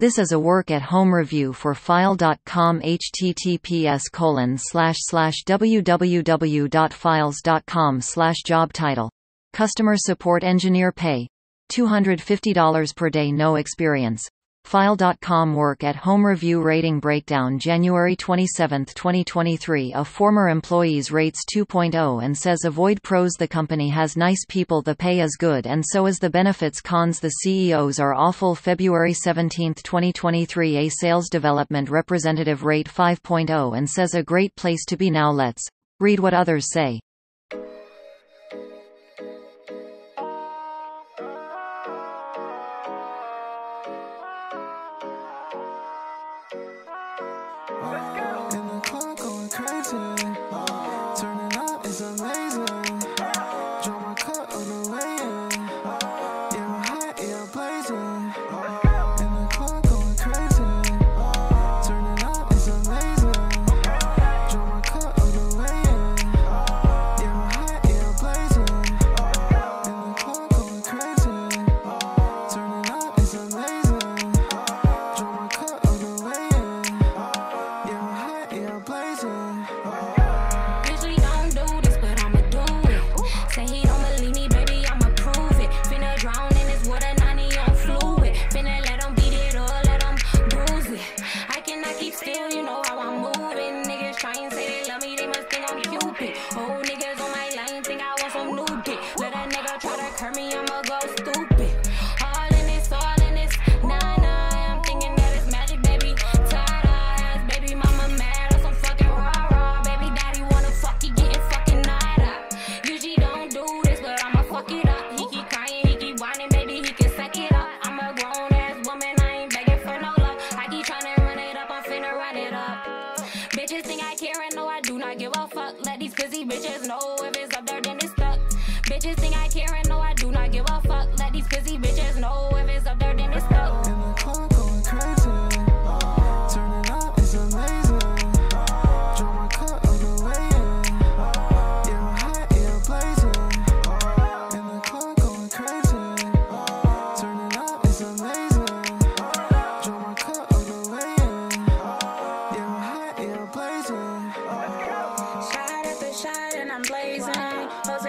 This is a work at home review for File.com https colon www.files.com job title. Customer support engineer pay. $250 per day no experience. File.com work at home review rating breakdown January 27, 2023 A former employees rates 2.0 and says avoid pros The company has nice people the pay is good and so is the benefits cons. The CEOs are awful. February 17, 2023 A sales development representative rate 5.0 and says a great place to be now. Let's read what others say I give a fuck. Let these busy bitches know if it's up there, then it's stuck. Bitches think I care and no, I do not give a fuck. Let these busy bitches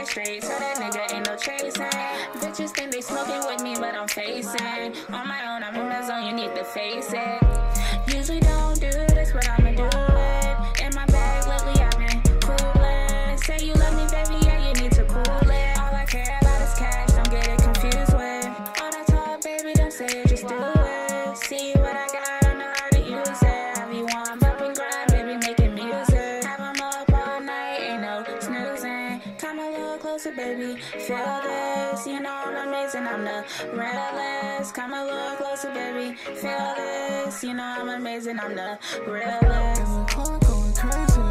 straight, so that nigga ain't no chasing. Bitches think they smoking with me, but I'm facing. On my own, I'm in the zone, you need to face it. Closer, baby. Feel this, you know I'm amazing. I'm the realest. Come a little closer, baby. Feel this, you know I'm amazing. I'm the realest. In the car going crazy.